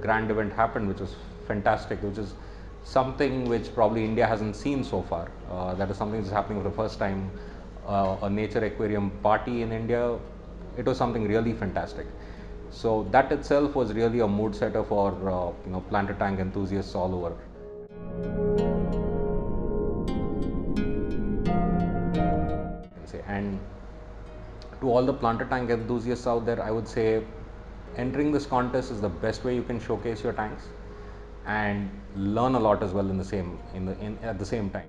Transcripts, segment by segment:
grand event happened, which was fantastic, which is something which probably India hasn't seen so far. Uh, that is something that's happening for the first time. Uh, a nature aquarium party in India. It was something really fantastic. So that itself was really a mood setter for uh, you know planted tank enthusiasts all over. And to all the planted tank enthusiasts out there, I would say entering this contest is the best way you can showcase your tanks and learn a lot as well in the same in the in, at the same time.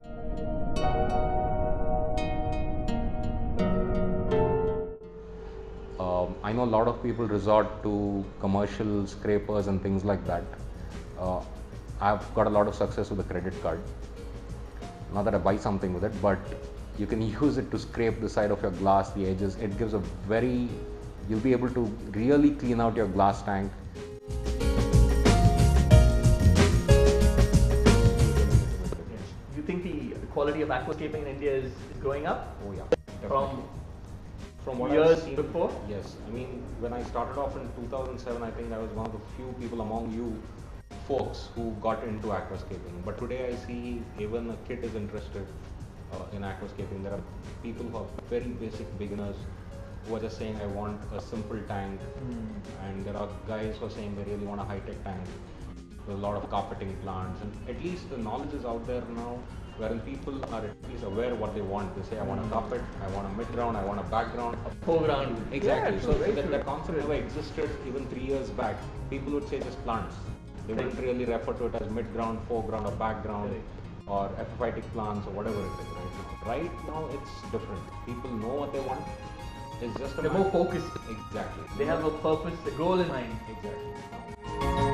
Um, I know a lot of people resort to commercial scrapers and things like that. Uh, I've got a lot of success with a credit card. Not that I buy something with it, but you can use it to scrape the side of your glass, the edges. It gives a very, you'll be able to really clean out your glass tank. Do you think the, the quality of aquascaping in India is, is going up Oh yeah. from from years seen, before? Yes, I mean when I started off in 2007, I think I was one of the few people among you folks who got into aquascaping. But today I see even a kid is interested uh, in aquascaping. There are people who are very basic beginners who are just saying I want a simple tank, hmm. and there are guys who are saying they really want a high-tech tank. There's a lot of carpeting plants, and at least the knowledge is out there now, wherein people are at least aware what they want. They say I want a hmm. carpet, I want a mid-ground, I want a background. a foreground? Exactly. Yeah, so very that, that concept never existed even three years back. People would say just plants. They wouldn't really refer to it as mid-ground, foreground, or background, or epiphytic plants, or whatever it is. Right now, right now it's different. People know what they want. It's just a They're more focused. Exactly. They have a purpose, a goal in mind. exactly.